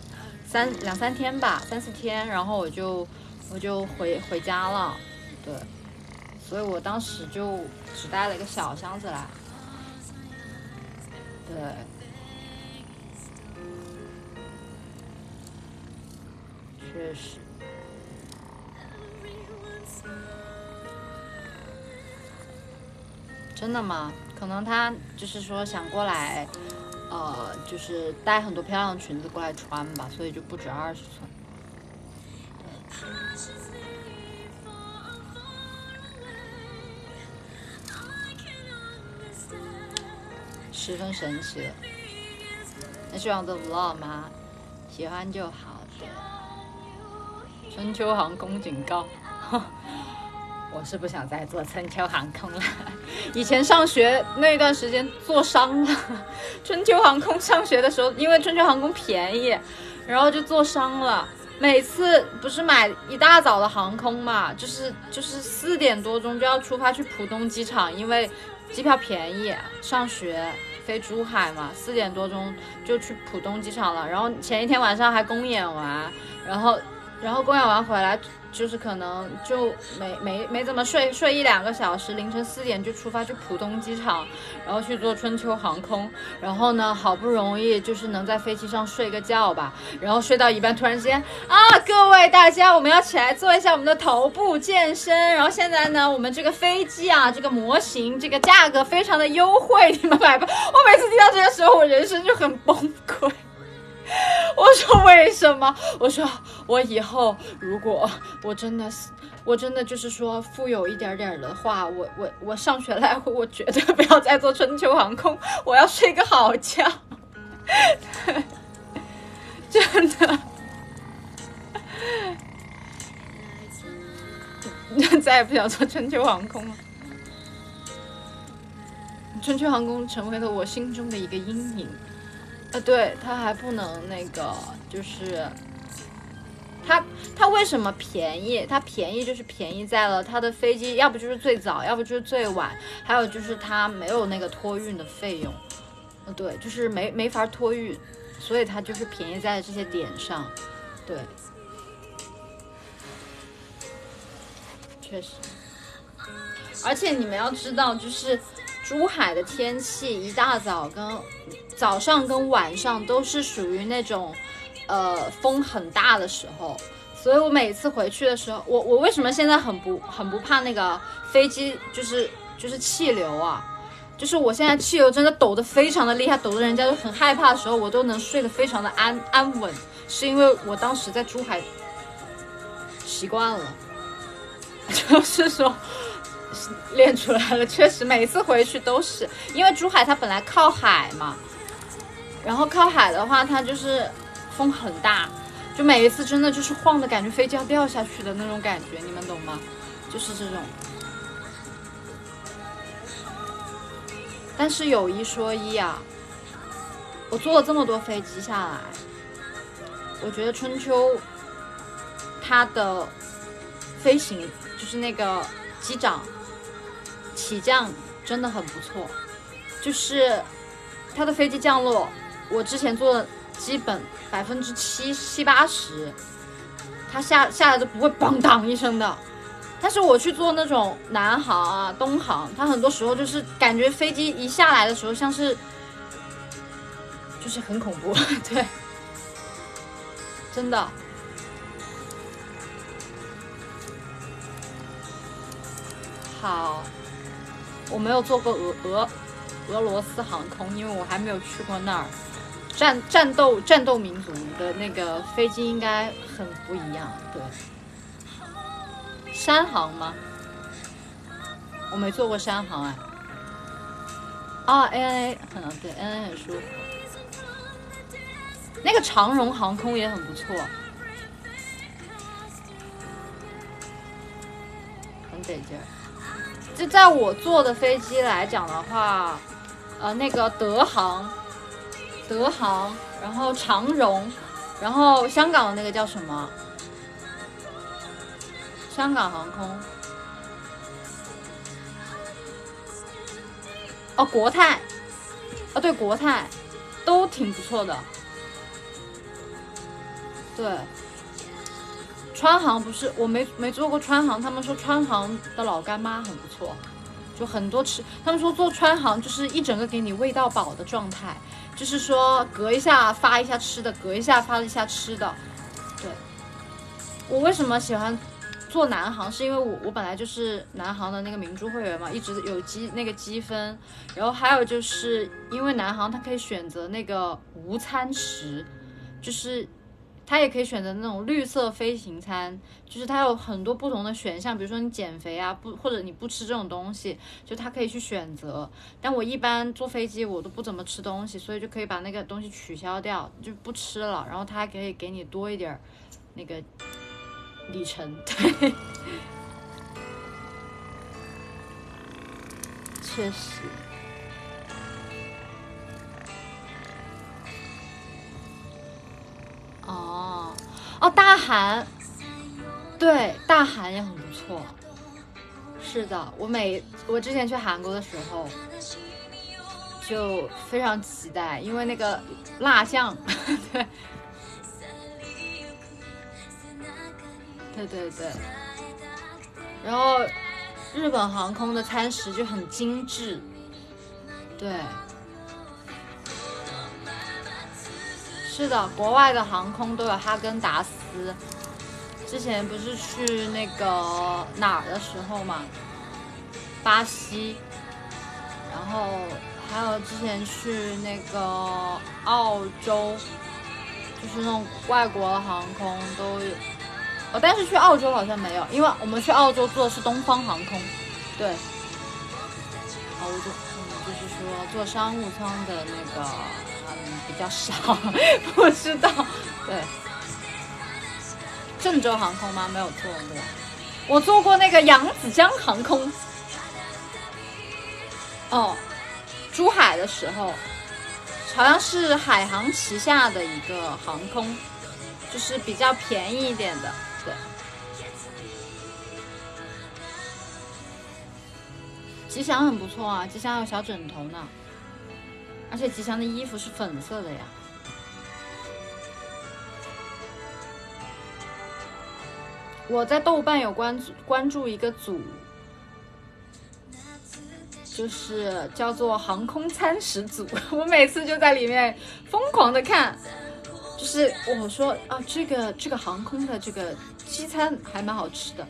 三两三天吧，三四天，然后我就我就回回家了，对，所以我当时就只带了一个小箱子来，对。确实，真的吗？可能他就是说想过来，呃，就是带很多漂亮的裙子过来穿吧，所以就不止二十寸。十分神奇。那喜欢我的 vlog 吗？喜欢就好。春秋航空警告，我是不想再坐春秋航空了。以前上学那段时间坐伤了，春秋航空上学的时候，因为春秋航空便宜，然后就坐伤了。每次不是买一大早的航空嘛，就是就是四点多钟就要出发去浦东机场，因为机票便宜。上学飞珠海嘛，四点多钟就去浦东机场了。然后前一天晚上还公演完，然后。然后公演完回来，就是可能就没没没怎么睡，睡一两个小时，凌晨四点就出发去浦东机场，然后去坐春秋航空。然后呢，好不容易就是能在飞机上睡个觉吧。然后睡到一半，突然之间啊，各位大家，我们要起来做一下我们的头部健身。然后现在呢，我们这个飞机啊，这个模型，这个价格非常的优惠，你们买吧。我每次听到这个时候，我人生就很崩溃。我说为什么？我说我以后如果我真的是，我真的就是说富有一点点的话，我我我上学来回，我绝对不要再坐春秋航空，我要睡个好觉。真的，再也不想坐春秋航空了。春秋航空成为了我心中的一个阴影。啊，对，它还不能那个，就是它它为什么便宜？它便宜就是便宜在了它的飞机，要不就是最早，要不就是最晚，还有就是它没有那个托运的费用。呃，对，就是没没法托运，所以它就是便宜在这些点上。对，确实，而且你们要知道，就是珠海的天气一大早跟。早上跟晚上都是属于那种，呃，风很大的时候，所以我每次回去的时候，我我为什么现在很不很不怕那个飞机，就是就是气流啊，就是我现在气流真的抖得非常的厉害，抖得人家都很害怕的时候，我都能睡得非常的安安稳，是因为我当时在珠海习惯了，就是说练出来了，确实每次回去都是。因为珠海它本来靠海嘛。然后靠海的话，它就是风很大，就每一次真的就是晃的感觉，飞机要掉下去的那种感觉，你们懂吗？就是这种。但是有一说一啊，我坐了这么多飞机下来，我觉得春秋它的飞行就是那个机长起降真的很不错，就是它的飞机降落。我之前做的基本百分之七七八十，它下下来都不会邦当一声的。但是我去做那种南航啊、东航，它很多时候就是感觉飞机一下来的时候，像是就是很恐怖，对，真的。好，我没有坐过俄俄俄罗斯航空，因为我还没有去过那儿。战战斗战斗民族的那个飞机应该很不一样，对。山航吗？我没坐过山航哎。啊，ANA，嗯，对，ANA 很舒服。那个长荣航空也很不错，很得劲儿。就在我坐的飞机来讲的话，呃，那个德航。德航，然后长荣，然后香港的那个叫什么？香港航空。哦，国泰。哦，对，国泰都挺不错的。对，川航不是我没没坐过川航，他们说川航的老干妈很不错，就很多吃。他们说坐川航就是一整个给你喂到饱的状态，就是说隔一下发一下吃的，隔一下发一下吃的。对，我为什么喜欢做南航？是因为我我本来就是南航的那个明珠会员嘛，一直有积那个积分。然后还有就是因为南航它可以选择那个无餐食，就是。它也可以选择那种绿色飞行餐，就是它有很多不同的选项，比如说你减肥啊，不或者你不吃这种东西，就它可以去选择。但我一般坐飞机我都不怎么吃东西，所以就可以把那个东西取消掉，就不吃了。然后它还可以给你多一点那个里程，对，确实。哦，哦，大韩，对，大韩也很不错。是的，我每我之前去韩国的时候，就非常期待，因为那个辣酱，对，对对对。然后日本航空的餐食就很精致，对。是的，国外的航空都有哈根达斯。之前不是去那个哪儿的时候嘛，巴西，然后还有之前去那个澳洲，就是那种外国航空都有。哦，但是去澳洲好像没有，因为我们去澳洲坐的是东方航空。对，澳洲，嗯，就是说坐商务舱的那个。比较少，不知道。对，郑州航空吗？没有坐过。我坐过那个扬子江航空。哦，珠海的时候，好像是海航旗下的一个航空，就是比较便宜一点的。对。吉祥很不错啊，吉祥有小枕头呢。而且吉祥的衣服是粉色的呀。我在豆瓣有关注关注一个组，就是叫做航空餐食组。我每次就在里面疯狂的看，就是我说啊，这个这个航空的这个西餐还蛮好吃的。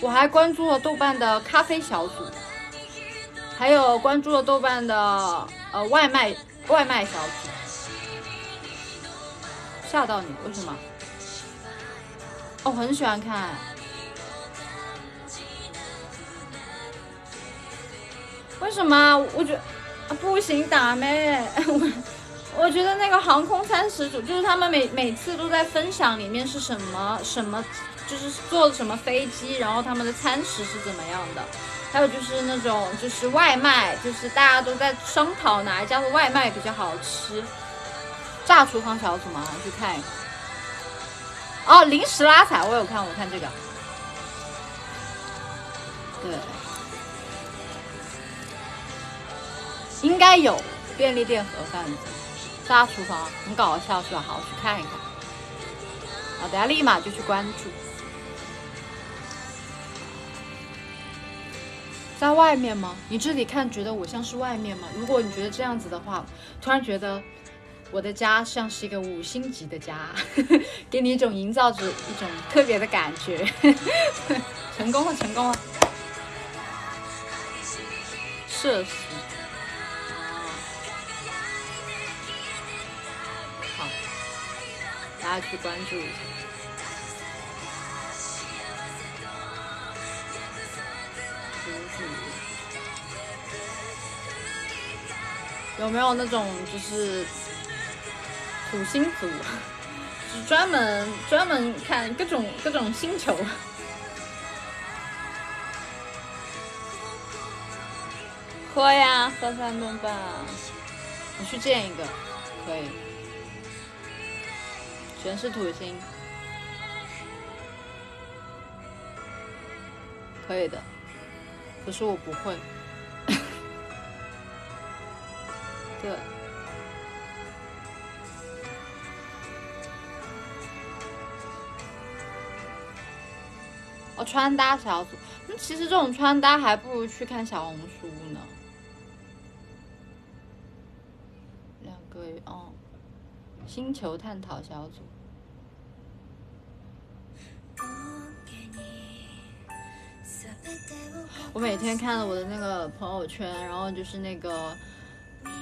我还关注了豆瓣的咖啡小组，还有关注了豆瓣的呃外卖外卖小组。吓到你？为什么？我很喜欢看。为什么？我觉不行，打妹。我 我觉得那个航空餐食组，就是他们每每次都在分享里面是什么什么。就是坐什么飞机，然后他们的餐食是怎么样的？还有就是那种就是外卖，就是大家都在商讨哪一家的外卖比较好吃。炸厨房小组嘛，去看一看。哦，零食拉踩我有看，我看这个。对，应该有便利店盒饭的。炸厨房很搞笑是吧？好，我去看一看。好，等下立马就去关注。在外面吗？你这里看觉得我像是外面吗？如果你觉得这样子的话，突然觉得我的家像是一个五星级的家，给你一种营造着一种特别的感觉。成功了，成功了！设施，好，大家去关注一下。有没有那种就是土星族，专门专门看各种各种星球？可以啊，喝三顿半啊。你去见一个，可以。全是土星，可以的。可是我不会。对。哦，穿搭小组，那其实这种穿搭还不如去看小红书呢。两个月哦，星球探讨小组。我每天看了我的那个朋友圈，然后就是那个，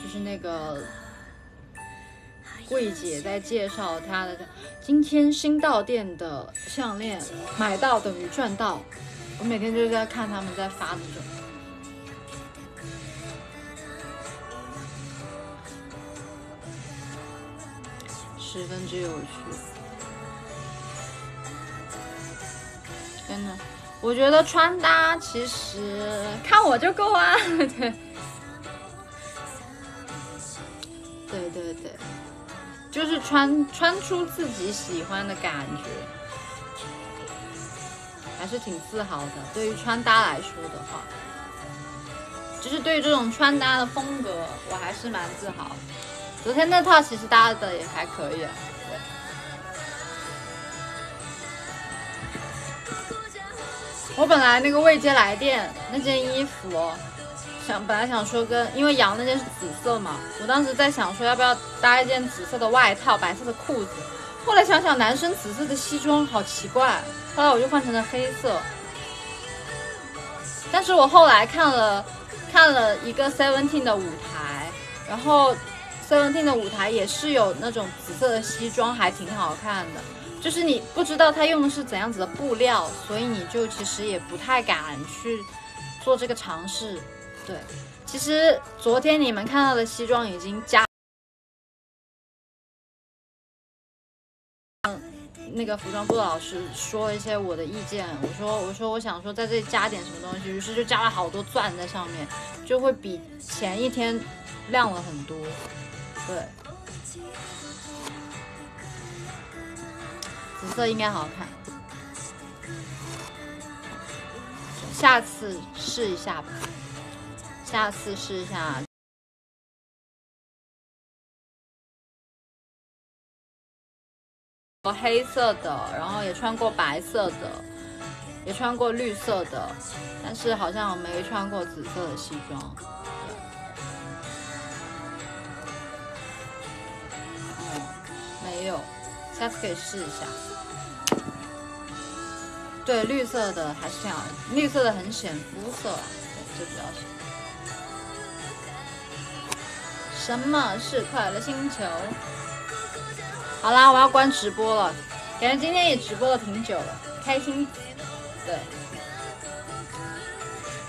就是那个。柜姐在介绍她的今天新到店的项链，买到等于赚到。我每天就是在看他们在发这种，十分之有趣。真的，我觉得穿搭其实看我就够啊。对，对对对。就是穿穿出自己喜欢的感觉，还是挺自豪的。对于穿搭来说的话，就是对于这种穿搭的风格，我还是蛮自豪。昨天那套其实搭的也还可以啊。我本来那个未接来电那件衣服。想本来想说跟，因为杨那件是紫色嘛，我当时在想说要不要搭一件紫色的外套，白色的裤子。后来想想男生紫色的西装好奇怪，后来我就换成了黑色。但是我后来看了看了一个 Seventeen 的舞台，然后 Seventeen 的舞台也是有那种紫色的西装，还挺好看的。就是你不知道他用的是怎样子的布料，所以你就其实也不太敢去做这个尝试。对，其实昨天你们看到的西装已经加，嗯，那个服装部的老师说了一些我的意见，我说我说我想说在这里加点什么东西，于是就加了好多钻在上面，就会比前一天亮了很多。对，紫色应该好看，下次试一下吧。下次试一下，我黑色的，然后也穿过白色的，也穿过绿色的，但是好像没穿过紫色的西装。没有，下次可以试一下。对，绿色的还是挺好，绿色的很显肤色，对，这主要是。什么是快乐星球？好啦，我要关直播了，感觉今天也直播了挺久了，开心。对，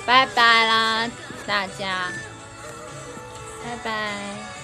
拜拜啦，大家，拜拜。